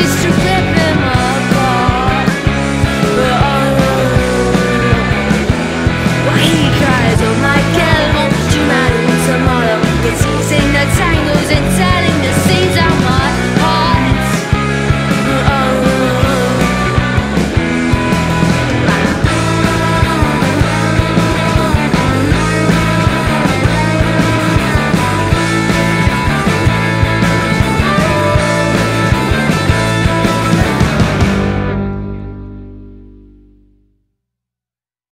is to